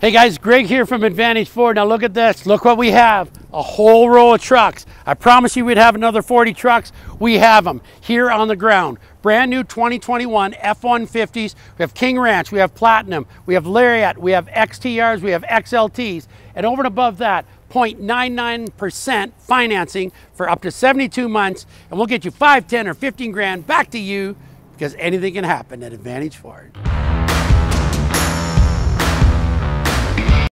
Hey guys, Greg here from Advantage Ford. Now look at this. Look what we have. A whole row of trucks. I promise you we'd have another 40 trucks. We have them here on the ground. Brand new 2021 F-150s. We have King Ranch, we have Platinum, we have Lariat, we have XTRs, we have XLTs. And over and above that, 0.99% financing for up to 72 months. And we'll get you 5, 10, or 15 grand back to you because anything can happen at Advantage Ford.